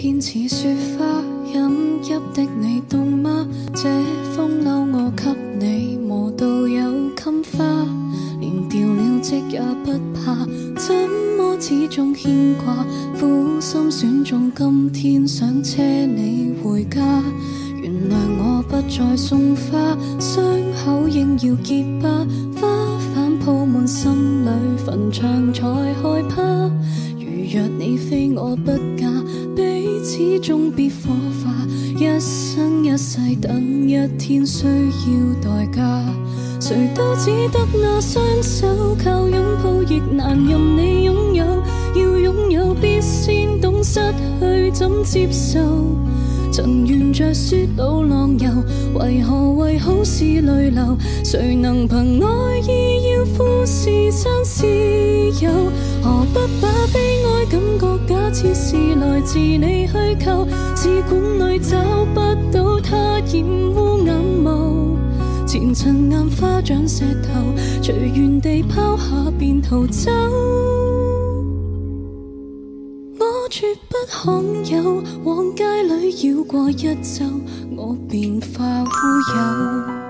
片似雪花，饮泣的你懂吗？这风褸我给你磨到有襟花，连掉了职也不怕，怎么始终牵挂？苦心选中今天想车你回家，原谅我不再送花，伤口应要结疤，花瓣铺满心里，坟场才害怕。如若你非我不嫁，始终必火化，一生一世等一天需要代价。谁都只得那双手，靠拥抱亦难任你拥有。要拥有，必先懂失去怎接受。曾沿着雪路浪游，为何为好事泪流？谁能凭爱意要富士山私有？何不把悲哀感觉假设是来自你虚构？试管里找不到它染污眼眸，前尘岩花像石头，随缘地抛下便逃走。我绝不罕有，往街里绕过一周，我便化乌有。